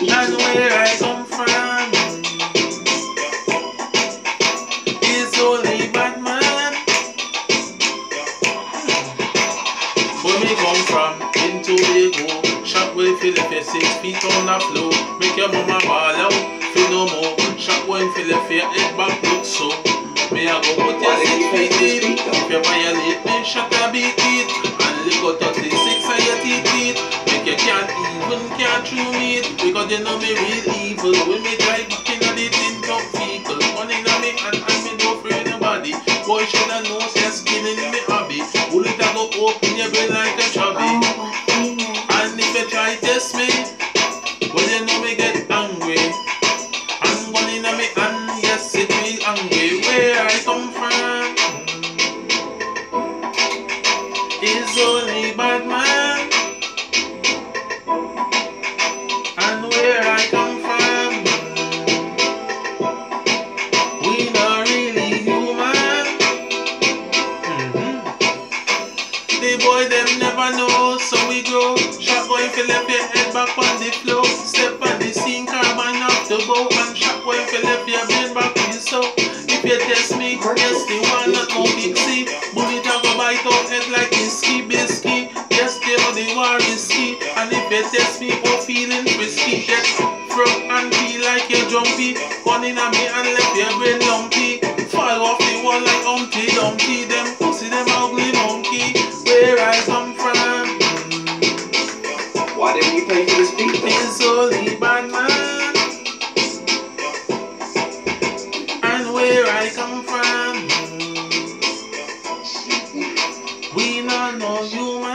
and where I come from. Only bad man. Me come from. Shot the face, feet on the floor. Make your mama out, no more. Shot the face, back look so. Me I go put your six feet in. If you can't through me it. Because you know me real evil. When me drive back in the tin top vehicle. One in me and and me no afraid nobody. Boy should have known say skinning me hobby. Bullet a go open your brain like a chubby. And if you try test me, well you know me get angry. I'm going in me hand, yes it be angry. Where I come from is only bad man. Boy them never know, so we grow. Shot boy you left your head back on the floor. Step on the scene, carbon off the bow. And shot boy you left your brain back to the so. If you test me, yes, the one not no big C. Bullet a go bite out head like whiskey biscuit. Yes, they know the war risky. And if you test me, oh feeling frisky. Get from and be like you're jumpy. Gun in a me and left your brain lumpy. Fall off the wall like Humpty Dumpty. Them though? is only bad man. And where I come from, we not know human.